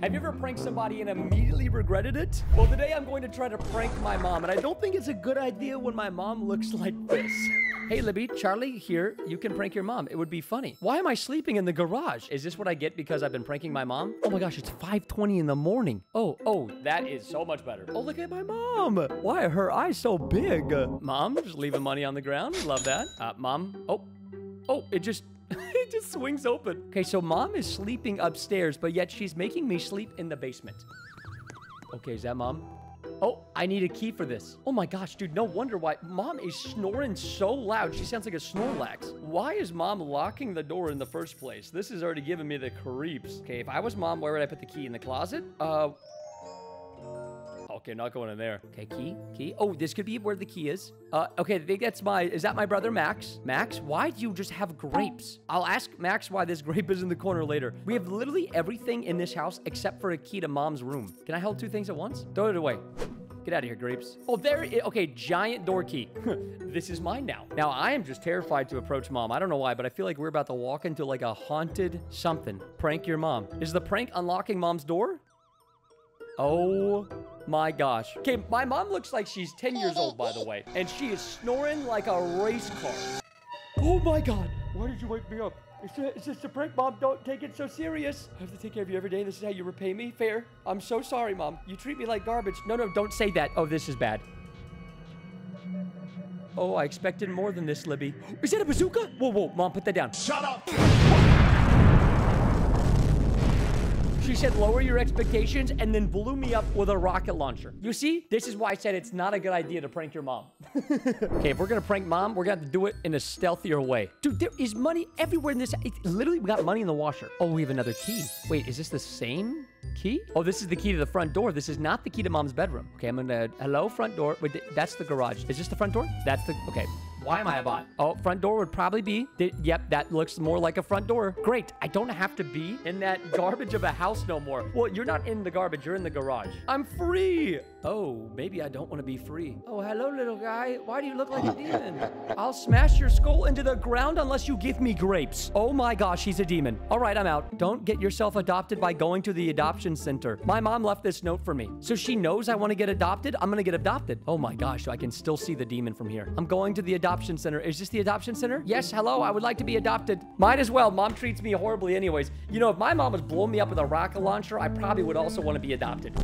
Have you ever pranked somebody and immediately regretted it? Well, today I'm going to try to prank my mom, and I don't think it's a good idea when my mom looks like this. Hey, Libby, Charlie here. You can prank your mom. It would be funny. Why am I sleeping in the garage? Is this what I get because I've been pranking my mom? Oh my gosh, it's 5.20 in the morning. Oh, oh, that is so much better. Oh, look at my mom. Why are her eyes so big? Mom, just leaving money on the ground. Love that. Uh, mom, oh, oh, it just it just swings open. Okay, so mom is sleeping upstairs, but yet she's making me sleep in the basement. Okay, is that mom? Oh, I need a key for this. Oh my gosh, dude, no wonder why. Mom is snoring so loud. She sounds like a Snorlax. Why is mom locking the door in the first place? This is already giving me the creeps. Okay, if I was mom, where would I put the key? In the closet? Uh, Okay, not going in there. Okay, key, key. Oh, this could be where the key is. Uh, okay, I think that's my, is that my brother Max? Max, why do you just have grapes? I'll ask Max why this grape is in the corner later. We have literally everything in this house except for a key to mom's room. Can I hold two things at once? Throw it away. Get out of here, grapes. Oh, there, okay, giant door key. this is mine now. Now, I am just terrified to approach mom. I don't know why, but I feel like we're about to walk into like a haunted something. Prank your mom. Is the prank unlocking mom's door? Oh my gosh. Okay, my mom looks like she's 10 years old, by the way, and she is snoring like a race car. Oh my god. Why did you wake me up? It's, a, it's just a prank, Mom. Don't take it so serious. I have to take care of you every day. This is how you repay me. Fair. I'm so sorry, Mom. You treat me like garbage. No, no, don't say that. Oh, this is bad. Oh, I expected more than this, Libby. Is that a bazooka? Whoa, whoa, Mom, put that down. Shut up! She said, lower your expectations, and then blew me up with a rocket launcher. You see? This is why I said it's not a good idea to prank your mom. okay, if we're gonna prank mom, we're gonna have to do it in a stealthier way. Dude, there is money everywhere in this. It, literally, we got money in the washer. Oh, we have another key. Wait, is this the same key? Oh, this is the key to the front door. This is not the key to mom's bedroom. Okay, I'm gonna, hello, front door. Wait, that's the garage. Is this the front door? That's the, okay. Why am I a bot? Oh, front door would probably be. yep, that looks more like a front door. Great. I don't have to be in that garbage of a house no more. Well, you're not in the garbage. You're in the garage. I'm free. Oh, maybe I don't want to be free. Oh, hello, little guy. Why do you look like a demon? I'll smash your skull into the ground unless you give me grapes. Oh my gosh, he's a demon. All right, I'm out. Don't get yourself adopted by going to the adoption center. My mom left this note for me. So she knows I want to get adopted. I'm going to get adopted. Oh my gosh, I can still see the demon from here. I'm going to the adoption adoption center. Is this the adoption center? Yes, hello, I would like to be adopted. Might as well. Mom treats me horribly anyways. You know, if my mom was blowing me up with a rocket launcher, I probably would also want to be adopted.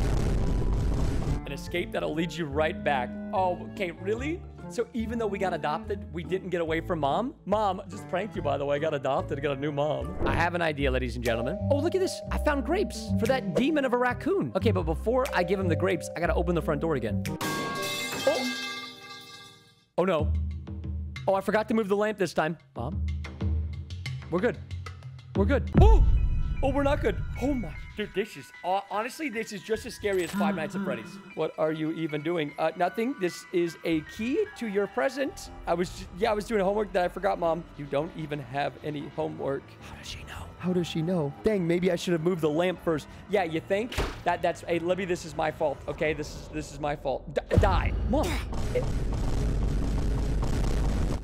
An escape that'll lead you right back. Oh, okay, really? So even though we got adopted, we didn't get away from mom? Mom, just pranked you, by the way. I got adopted. I got a new mom. I have an idea, ladies and gentlemen. Oh, look at this. I found grapes for that demon of a raccoon. Okay, but before I give him the grapes, I got to open the front door again. Oh. Oh, no. Oh, I forgot to move the lamp this time. Mom? We're good. We're good. Oh! Oh, we're not good. Oh my, dude, this is, uh, honestly, this is just as scary as Five Nights at Freddy's. What are you even doing? Uh, nothing. This is a key to your present. I was, yeah, I was doing homework that I forgot, Mom. You don't even have any homework. How does she know? How does she know? Dang, maybe I should have moved the lamp first. Yeah, you think? That, that's, hey, Libby, this is my fault, okay? This is, this is my fault. D die. Mom. It,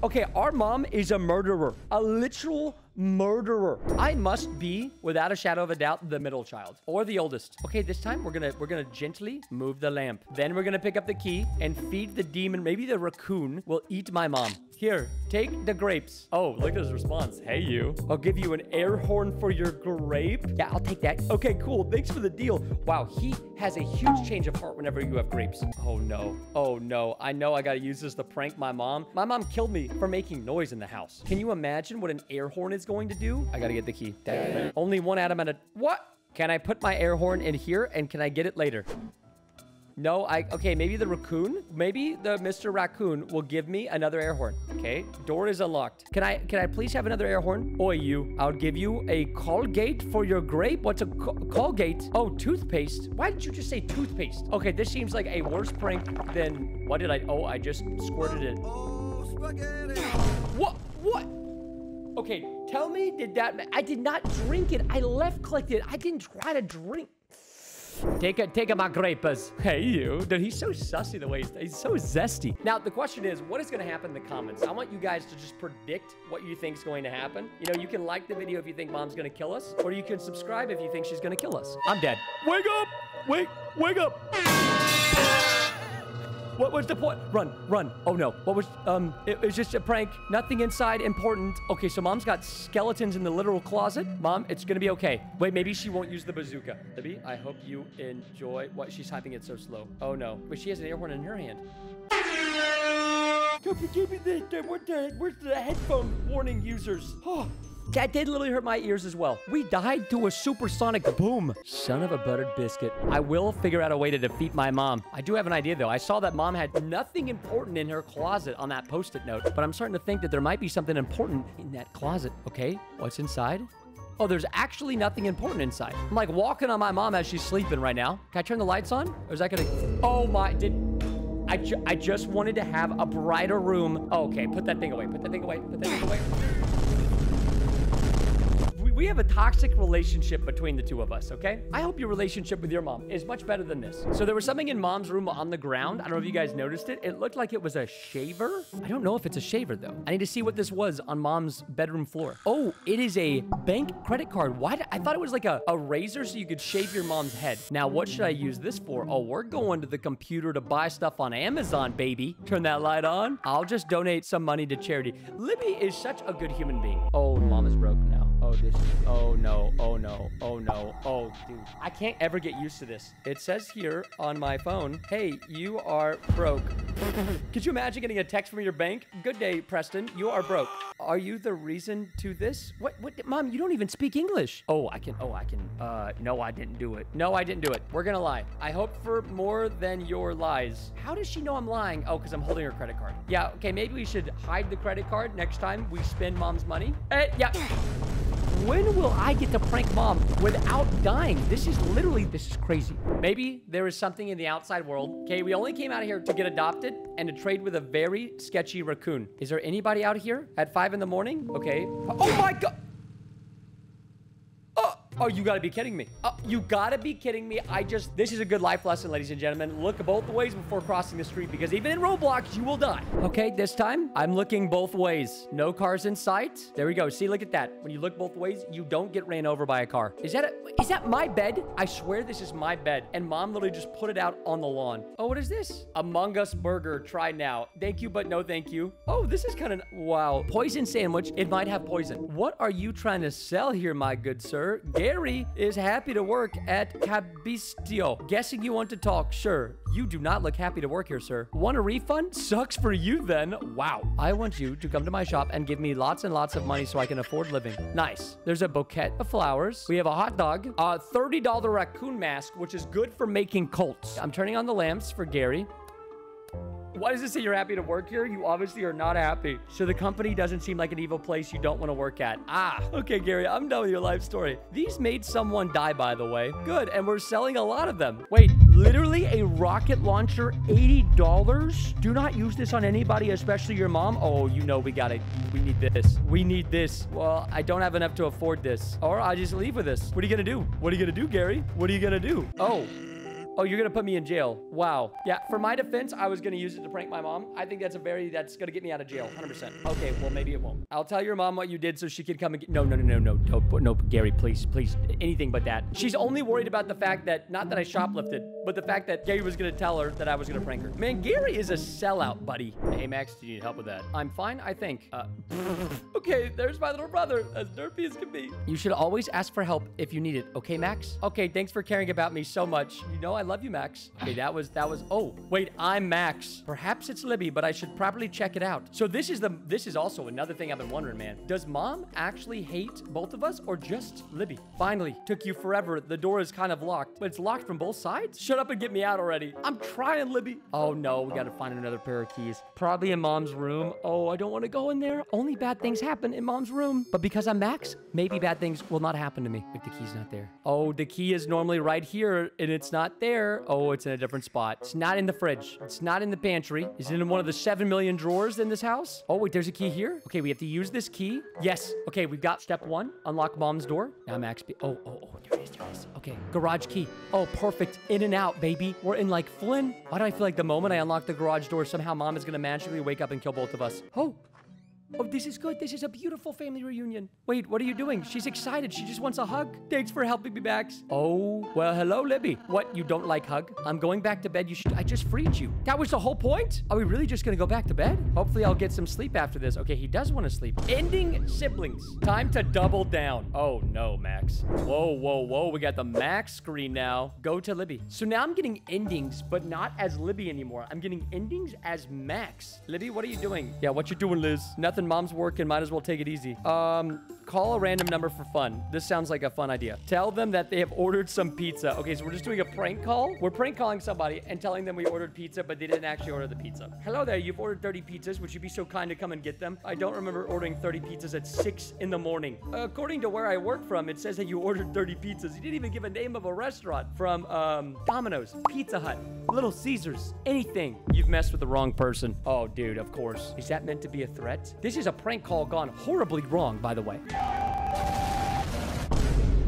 Okay, our mom is a murderer. A literal murderer. I must be, without a shadow of a doubt, the middle child or the oldest. Okay, this time we're gonna we're gonna gently move the lamp. Then we're gonna pick up the key and feed the demon. Maybe the raccoon will eat my mom. Here, take the grapes. Oh, look at his response. Hey, you. I'll give you an air horn for your grape. Yeah, I'll take that. Okay, cool. Thanks for the deal. Wow, he has a huge change of heart whenever you have grapes. Oh, no. Oh, no. I know I gotta use this to prank my mom. My mom killed me for making noise in the house. Can you imagine what an air horn is going to do? I gotta get the key. Only one atom at a... What? Can I put my air horn in here and can I get it later? No, I... Okay, maybe the raccoon? Maybe the Mr. Raccoon will give me another air horn. Okay, door is unlocked. Can I can I please have another air horn? Oi, you. I'll give you a Colgate for your grape. What's a Colgate? Oh, toothpaste. Why did you just say toothpaste? Okay, this seems like a worse prank than... What did I... Oh, I just squirted it. Oh, spaghetti. What? What? Okay, tell me, did that... I did not drink it. I left clicked it. I didn't try to drink... Take a take a my grapes. Hey you. Dude, he's so sussy the way he's, he's so zesty. Now the question is, what is gonna happen in the comments? I want you guys to just predict what you think is going to happen. You know, you can like the video if you think mom's gonna kill us, or you can subscribe if you think she's gonna kill us. I'm dead. Wake up! Wake, wake up! What was the point? Run, run. Oh no. What was, um, it was just a prank. Nothing inside important. Okay, so mom's got skeletons in the literal closet. Mom, it's gonna be okay. Wait, maybe she won't use the bazooka. Libby, I hope you enjoy what she's typing it so slow. Oh no. But she has an air horn in her hand. Give me the, what the, where's the headphone warning users? Oh, that did literally hurt my ears as well. We died to a supersonic boom. Son of a buttered biscuit. I will figure out a way to defeat my mom. I do have an idea though. I saw that mom had nothing important in her closet on that post-it note, but I'm starting to think that there might be something important in that closet. Okay, what's inside? Oh, there's actually nothing important inside. I'm like walking on my mom as she's sleeping right now. Can I turn the lights on? Or is that gonna... Oh my, did... I, ju I just wanted to have a brighter room. Oh, okay, put that thing away. Put that thing away. Put that thing away. We, have a toxic relationship between the two of us, okay? I hope your relationship with your mom is much better than this. So there was something in mom's room on the ground. I don't know if you guys noticed it. It looked like it was a shaver. I don't know if it's a shaver though. I need to see what this was on mom's bedroom floor. Oh, it is a bank credit card. Why? Did, I thought it was like a, a razor so you could shave your mom's head. Now, what should I use this for? Oh, we're going to the computer to buy stuff on Amazon, baby. Turn that light on. I'll just donate some money to charity. Libby is such a good human being. Oh, mom is broke now. Oh, this. Oh no. Oh no. Oh no. Oh, dude. I can't ever get used to this. It says here on my phone, "Hey, you are broke." Could you imagine getting a text from your bank? Good day, Preston. You are broke. Are you the reason to this? What? What? Mom, you don't even speak English. Oh, I can. Oh, I can. Uh, no, I didn't do it. No, I didn't do it. We're gonna lie. I hope for more than your lies. How does she know I'm lying? Oh, because I'm holding her credit card. Yeah. Okay. Maybe we should hide the credit card next time we spend mom's money. Eh, yeah. When will I get to prank mom without dying? This is literally, this is crazy. Maybe there is something in the outside world. Okay, we only came out here to get adopted and to trade with a very sketchy raccoon. Is there anybody out here at five in the morning? Okay. Oh my God. Oh, you gotta be kidding me. Oh, you gotta be kidding me. I just, this is a good life lesson, ladies and gentlemen. Look both ways before crossing the street because even in Roblox, you will die. Okay, this time, I'm looking both ways. No cars in sight. There we go. See, look at that. When you look both ways, you don't get ran over by a car. Is that a, is that my bed? I swear this is my bed. And mom literally just put it out on the lawn. Oh, what is this? Among Us burger. Try now. Thank you, but no thank you. Oh, this is kind of, wow. Poison sandwich. It might have poison. What are you trying to sell here, my good sir? Gary is happy to work at Cabistio. Guessing you want to talk. Sure. You do not look happy to work here, sir. Want a refund? Sucks for you then. Wow. I want you to come to my shop and give me lots and lots of money so I can afford living. Nice. There's a bouquet of flowers. We have a hot dog. A $30 raccoon mask, which is good for making colts. I'm turning on the lamps for Gary. Why does it say you're happy to work here? You obviously are not happy. So the company doesn't seem like an evil place you don't want to work at. Ah, okay, Gary, I'm done with your life story. These made someone die, by the way. Good, and we're selling a lot of them. Wait, literally a rocket launcher, $80? Do not use this on anybody, especially your mom. Oh, you know we gotta, we need this. We need this. Well, I don't have enough to afford this. Or I'll just leave with this. What are you gonna do? What are you gonna do, Gary? What are you gonna do? Oh. Oh, you're gonna put me in jail. Wow. Yeah, for my defense, I was gonna use it to prank my mom. I think that's a very, that's gonna get me out of jail, 100%. Okay, well, maybe it won't. I'll tell your mom what you did so she can come and get, no, no, no, no, no, no, no, Gary, please, please, anything but that. She's only worried about the fact that, not that I shoplifted, but the fact that Gary was gonna tell her that I was gonna prank her. Man, Gary is a sellout, buddy. Hey, Max, do you need help with that? I'm fine, I think. Uh, okay, there's my little brother, as derpy as can be. You should always ask for help if you need it, okay, Max? Okay, thanks for caring about me so much. You know I love you, Max. Okay, that was, that was, oh, wait, I'm Max. Perhaps it's Libby, but I should probably check it out. So this is the, this is also another thing I've been wondering, man. Does mom actually hate both of us or just Libby? Finally, took you forever. The door is kind of locked, but it's locked from both sides? Shut up and get me out already. I'm trying, Libby. Oh no, we gotta find another pair of keys. Probably in mom's room. Oh, I don't want to go in there. Only bad things happen in mom's room. But because I'm Max, maybe bad things will not happen to me if the key's not there. Oh, the key is normally right here and it's not there. Air. Oh, it's in a different spot. It's not in the fridge. It's not in the pantry. Is it in one of the 7 million drawers in this house? Oh, wait, there's a key here. Okay, we have to use this key. Yes. Okay, we've got step one. Unlock mom's door. Now Max be- Oh, oh, oh, there it is, there it is. Okay, garage key. Oh, perfect. In and out, baby. We're in like Flynn. Why do I feel like the moment I unlock the garage door, somehow mom is gonna magically wake up and kill both of us? Oh, Oh, this is good. This is a beautiful family reunion. Wait, what are you doing? She's excited. She just wants a hug. Thanks for helping me, Max. Oh, well, hello, Libby. What, you don't like hug? I'm going back to bed. You should. I just freed you. That was the whole point? Are we really just gonna go back to bed? Hopefully, I'll get some sleep after this. Okay, he does want to sleep. Ending siblings. Time to double down. Oh, no, Max. Whoa, whoa, whoa. We got the Max screen now. Go to Libby. So now I'm getting endings, but not as Libby anymore. I'm getting endings as Max. Libby, what are you doing? Yeah, what you doing, Liz? Nothing mom's working. Might as well take it easy. Um, call a random number for fun. This sounds like a fun idea. Tell them that they have ordered some pizza. Okay, so we're just doing a prank call. We're prank calling somebody and telling them we ordered pizza, but they didn't actually order the pizza. Hello there, you've ordered 30 pizzas. Would you be so kind to come and get them? I don't remember ordering 30 pizzas at 6 in the morning. according to where I work from, it says that you ordered 30 pizzas. You didn't even give a name of a restaurant from um, Domino's, Pizza Hut, Little Caesars, anything. You've messed with the wrong person. Oh, dude, of course. Is that meant to be a threat? This is a prank call gone horribly wrong, by the way.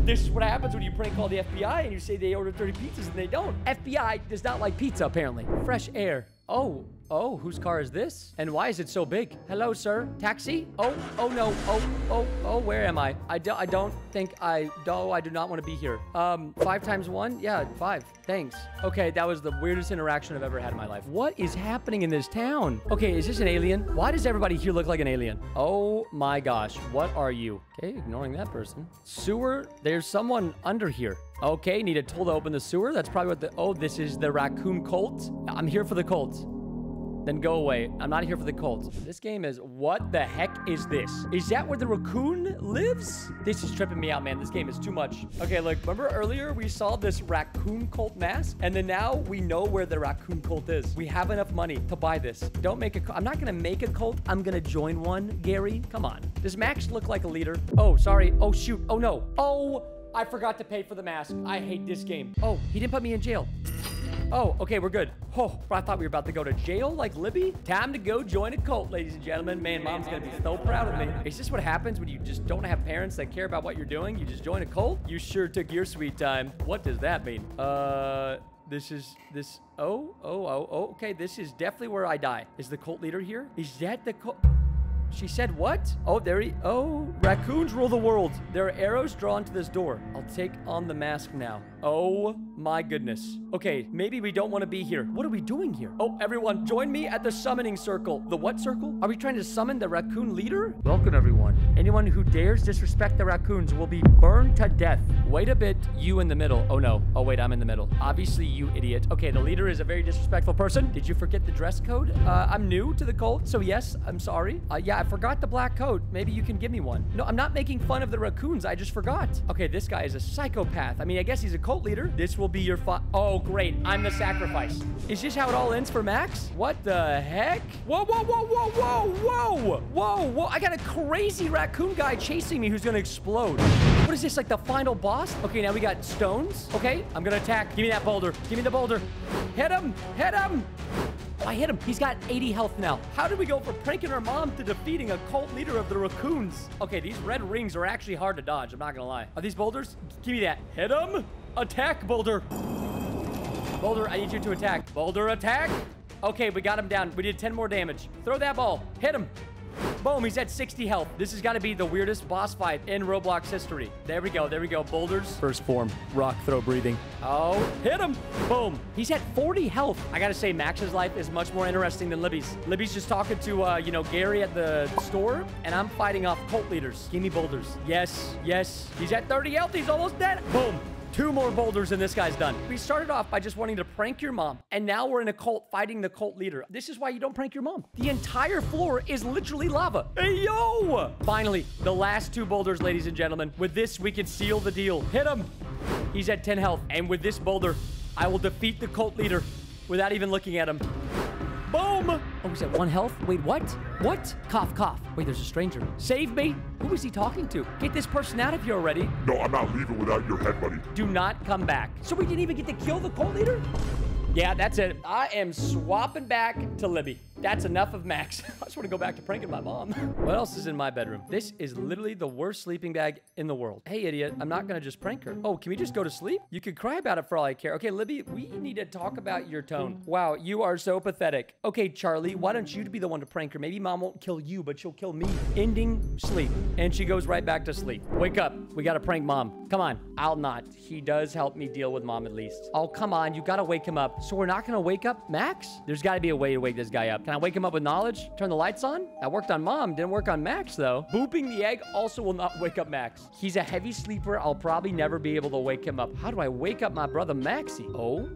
This is what happens when you prank call the FBI and you say they ordered 30 pizzas and they don't. FBI does not like pizza, apparently. Fresh air. Oh, oh, whose car is this? And why is it so big? Hello, sir. Taxi? Oh, oh no. Oh, oh, oh, where am I? I, do, I don't think I, no, I do not want to be here. Um, five times one? Yeah, five. Thanks. Okay, that was the weirdest interaction I've ever had in my life. What is happening in this town? Okay, is this an alien? Why does everybody here look like an alien? Oh my gosh, what are you? Okay, ignoring that person. Sewer, there's someone under here. Okay, need a tool to open the sewer. That's probably what the, oh, this is the raccoon cult. I'm here for the cult. Then go away. I'm not here for the cult. This game is, what the heck is this? Is that where the raccoon lives? This is tripping me out, man. This game is too much. Okay, look, remember earlier we saw this raccoon cult mask? And then now we know where the raccoon cult is. We have enough money to buy this. Don't make a, I'm not gonna make a cult. I'm gonna join one, Gary. Come on. Does Max look like a leader? Oh, sorry. Oh, shoot. Oh, no. Oh, I forgot to pay for the mask. I hate this game. Oh, he didn't put me in jail. Oh, okay, we're good. Oh, I thought we were about to go to jail like Libby. Time to go join a cult, ladies and gentlemen. Man, mom's gonna be so proud of me. Is this what happens when you just don't have parents that care about what you're doing? You just join a cult? You sure took your sweet time. What does that mean? Uh... This is this. Oh, oh, oh, oh. Okay, this is definitely where I die. Is the cult leader here? Is that the cult? She said what? Oh, there he... Oh, raccoons rule the world. There are arrows drawn to this door. I'll take on the mask now. Oh, my goodness. Okay, maybe we don't want to be here. What are we doing here? Oh, everyone, join me at the summoning circle. The what circle? Are we trying to summon the raccoon leader? Welcome, everyone. Anyone who dares disrespect the raccoons will be burned to death. Wait a bit, you in the middle. Oh, no. Oh, wait, I'm in the middle. Obviously, you idiot. Okay, the leader is a very disrespectful person. Did you forget the dress code? Uh, I'm new to the cult, so yes, I'm sorry. Uh, yeah, I forgot the black coat. Maybe you can give me one. No, I'm not making fun of the raccoons. I just forgot. Okay, this guy is a psychopath. I mean, I guess he's a cult leader. This will be your fi- Oh, great. I'm the sacrifice. Is this how it all ends for Max? What the heck? Whoa, whoa, whoa, whoa, whoa, whoa. Whoa, whoa. I got a crazy raccoon guy chasing me who's gonna explode. What is this, like the final boss? Okay, now we got stones. Okay, I'm gonna attack. Give me that boulder. Give me the boulder. Hit him. Hit him. I hit him. He's got 80 health now. How did we go from pranking our mom to defeating a cult leader of the raccoons? Okay, these red rings are actually hard to dodge. I'm not gonna lie. Are these boulders? Give me that. Hit him. Attack, Boulder. Boulder, I need you to attack. Boulder, attack. Okay, we got him down. We did 10 more damage. Throw that ball. Hit him. Boom, he's at 60 health. This has got to be the weirdest boss fight in Roblox history. There we go, there we go. Boulders. First form, rock throw breathing. Oh, hit him. Boom. He's at 40 health. I got to say, Max's life is much more interesting than Libby's. Libby's just talking to, uh, you know, Gary at the store, and I'm fighting off cult leaders. Give me boulders. Yes, yes. He's at 30 health. He's almost dead. Boom. Two more boulders and this guy's done. We started off by just wanting to prank your mom, and now we're in a cult fighting the cult leader. This is why you don't prank your mom. The entire floor is literally lava. Hey, yo! Finally, the last two boulders, ladies and gentlemen. With this, we can seal the deal. Hit him. He's at 10 health. And with this boulder, I will defeat the cult leader without even looking at him. Boom! Oh, he's at one health? Wait, what? What? Cough, cough. Wait, there's a stranger. Save me! Who is he talking to? Get this person out of here already. No, I'm not leaving without your head, buddy. Do not come back. So we didn't even get to kill the cult leader? Yeah, that's it. I am swapping back to Libby. That's enough of Max. I just want to go back to pranking my mom. what else is in my bedroom? This is literally the worst sleeping bag in the world. Hey, idiot. I'm not going to just prank her. Oh, can we just go to sleep? You could cry about it for all I care. Okay, Libby, we need to talk about your tone. Wow, you are so pathetic. Okay, Charlie, why don't you be the one to prank her? Maybe mom won't kill you, but she'll kill me. Ending sleep. And she goes right back to sleep. Wake up. We got to prank mom. Come on. I'll not. He does help me deal with mom at least. Oh, come on. You got to wake him up. So we're not going to wake up Max? There's got to be a way to wake this guy up. Can I wake him up with knowledge? Turn the lights on? That worked on mom. Didn't work on Max, though. Booping the egg also will not wake up Max. He's a heavy sleeper. I'll probably never be able to wake him up. How do I wake up my brother Maxie? Oh,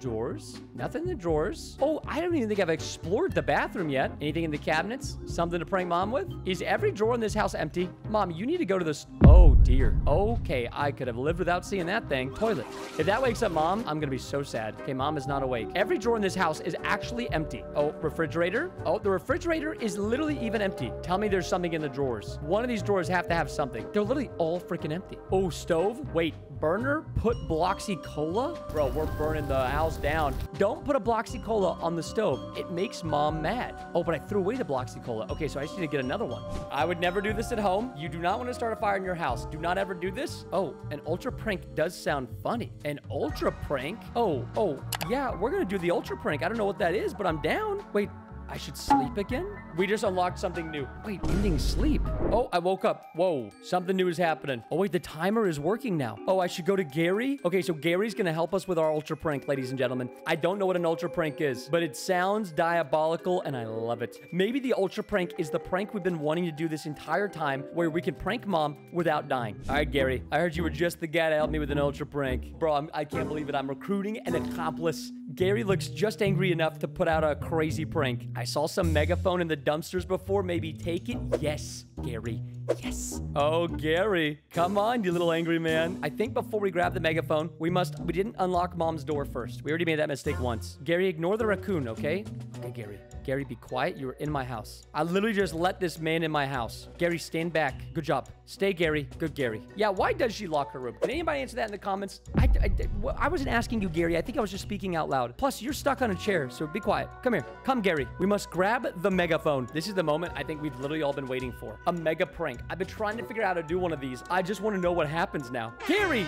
drawers. Nothing in the drawers. Oh, I don't even think I've explored the bathroom yet. Anything in the cabinets? Something to prank mom with? Is every drawer in this house empty? Mom, you need to go to this. Oh, dear. Okay, I could have lived without seeing that thing. Toilet. If that wakes up mom, I'm gonna be so sad. Okay, mom is not awake. Every drawer in this house is actually empty. Oh, refrigerator. Oh, the refrigerator is literally even empty. Tell me there's something in the drawers. One of these drawers have to have something. They're literally all freaking empty. Oh, stove. Wait, burner? Put Bloxy Cola? Bro, we're burning the house down. Don't put a Bloxy Cola on the stove. It makes mom mad. Oh, but I threw away the Bloxy Cola. Okay, so I just need to get another one. I would never do this at home. You do not want to start a fire in your house. Do not ever do this. Oh, an ultra prank does sound funny. An ultra prank? Oh, oh, yeah, we're going to do the ultra prank. I don't know what that is, but I'm down. Wait, I should sleep again? We just unlocked something new. Wait, ending sleep. Oh, I woke up. Whoa, something new is happening. Oh, wait, the timer is working now. Oh, I should go to Gary? Okay, so Gary's gonna help us with our ultra prank, ladies and gentlemen. I don't know what an ultra prank is, but it sounds diabolical and I love it. Maybe the ultra prank is the prank we've been wanting to do this entire time where we can prank mom without dying. All right, Gary, I heard you were just the guy to help me with an ultra prank. Bro, I'm, I can not believe it. I'm recruiting an accomplice. Gary looks just angry enough to put out a crazy prank. I saw some megaphone in the dumpsters before. Maybe take it? Yes, Gary. Yes. Oh, Gary. Come on, you little angry man. I think before we grab the megaphone, we must... We didn't unlock mom's door first. We already made that mistake once. Gary, ignore the raccoon, okay? Okay, Gary. Gary, be quiet. You're in my house. I literally just let this man in my house. Gary, stand back. Good job. Stay, Gary. Good, Gary. Yeah, why does she lock her room? Can anybody answer that in the comments? I, I, I wasn't asking you, Gary. I think I was just speaking out loud. Plus, you're stuck on a chair, so be quiet. Come here. Come, Gary. We must grab the megaphone. This is the moment I think we've literally all been waiting for. A mega prank. I've been trying to figure out how to do one of these. I just want to know what happens now. Gary!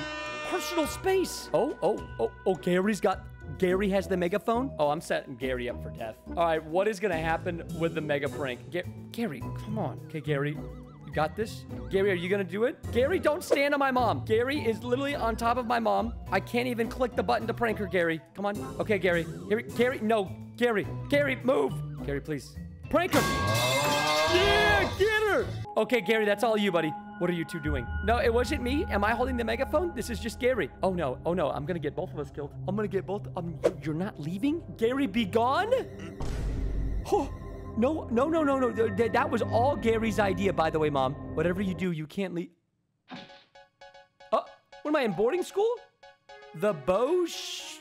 Personal space. Oh, oh, oh, oh, Gary's got Gary has the megaphone? Oh, I'm setting Gary up for death. All right, what is going to happen with the mega prank? Ga Gary, come on. Okay, Gary, you got this? Gary, are you going to do it? Gary, don't stand on my mom. Gary is literally on top of my mom. I can't even click the button to prank her, Gary. Come on. Okay, Gary. Gary, Gary, no. Gary, Gary, move. Gary, please. Prank her. Yeah, get her. Okay, Gary, that's all you, buddy. What are you two doing? No, it wasn't me. Am I holding the megaphone? This is just Gary. Oh, no. Oh, no. I'm going to get both of us killed. I'm going to get both. Um, you're not leaving? Gary, be gone? Oh, no, no, no, no, no. That was all Gary's idea, by the way, Mom. Whatever you do, you can't leave. Oh, what am I in boarding school? The Bosch...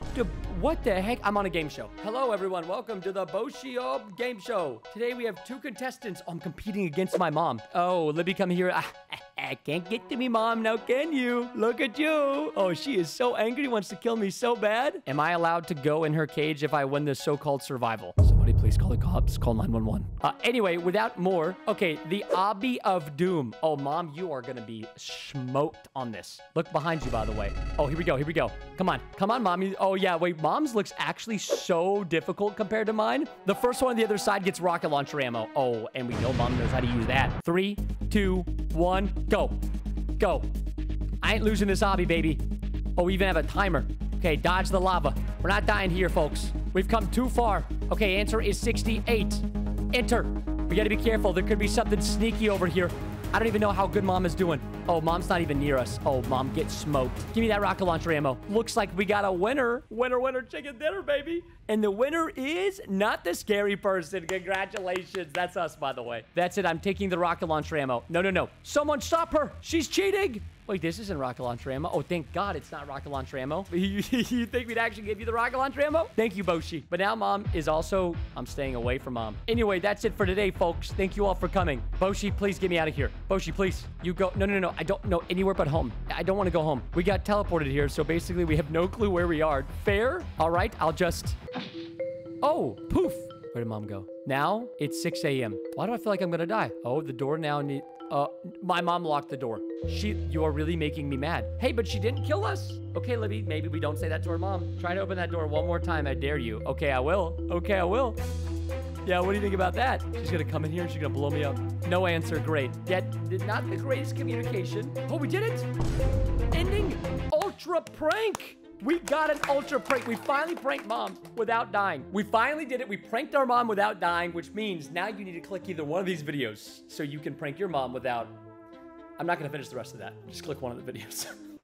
What the heck? I'm on a game show. Hello, everyone. Welcome to the Boschio game show. Today, we have two contestants. I'm competing against my mom. Oh, Libby, come here. I can't get to me, Mom. Now can you? Look at you. Oh, she is so angry. Wants to kill me so bad. Am I allowed to go in her cage if I win this so-called survival? Somebody please call the cops. Call 911. Uh, anyway, without more. Okay, the Obby of Doom. Oh, Mom, you are going to be smoked on this. Look behind you, by the way. Oh, here we go. Here we go. Come on. Come on, Mommy. Oh, yeah. Wait, Mom's looks actually so difficult compared to mine. The first one on the other side gets rocket launcher ammo. Oh, and we know Mom knows how to use that. Three, two, one, go. Go. I ain't losing this Obby, baby. Oh, we even have a timer. Okay, dodge the lava. We're not dying here, folks. We've come too far. Okay, answer is 68. Enter. We gotta be careful. There could be something sneaky over here. I don't even know how good mom is doing. Oh, mom's not even near us. Oh, mom, get smoked. Give me that rocket launcher ammo. Looks like we got a winner. Winner, winner, chicken dinner, baby. And the winner is not the scary person. Congratulations. That's us, by the way. That's it. I'm taking the rocket launcher ammo. No, no, no. Someone stop her. She's cheating. Wait, this isn't rocket launcher ammo. Oh, thank God it's not rocket launcher ammo. you, you think we'd actually give you the rocket launcher ammo? Thank you, Boshi. But now mom is also, I'm staying away from mom. Anyway, that's it for today, folks. Thank you all for coming. Boshi, please get me out of here. Boshi, please. You go. No, no, no. no. I don't know anywhere but home. I don't want to go home. We got teleported here, so basically we have no clue where we are. Fair? All right, I'll just... Oh, poof. Where did mom go? Now it's 6 a.m. Why do I feel like I'm gonna die? Oh, the door now need. Uh, my mom locked the door. She, you are really making me mad. Hey, but she didn't kill us. Okay, Libby, maybe we don't say that to her mom. Try to open that door one more time. I dare you. Okay, I will. Okay, I will. Yeah, what do you think about that? She's gonna come in here and she's gonna blow me up. No answer, great. Yet, not the greatest communication. Oh, we did it! Ending ultra prank! We got an ultra prank. We finally pranked mom without dying. We finally did it. We pranked our mom without dying, which means now you need to click either one of these videos so you can prank your mom without... I'm not gonna finish the rest of that. Just click one of the videos.